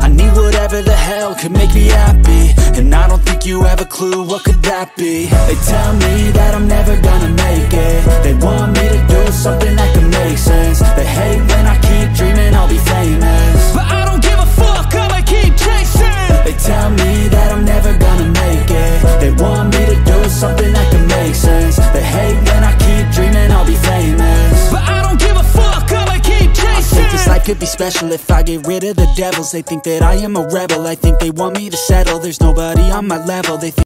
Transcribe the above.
I need whatever the hell could make me happy. And I don't think you have a clue what could that be. They tell me that I'm never gonna make it. They want me to do something that could make sense. They hate when I keep dreaming I'll be famous. But I don't give a fuck, I'ma keep chasing. They tell me that I'm never gonna make it. They want me to do something that could be special if I get rid of the devils. They think that I am a rebel. I think they want me to settle. There's nobody on my level. They think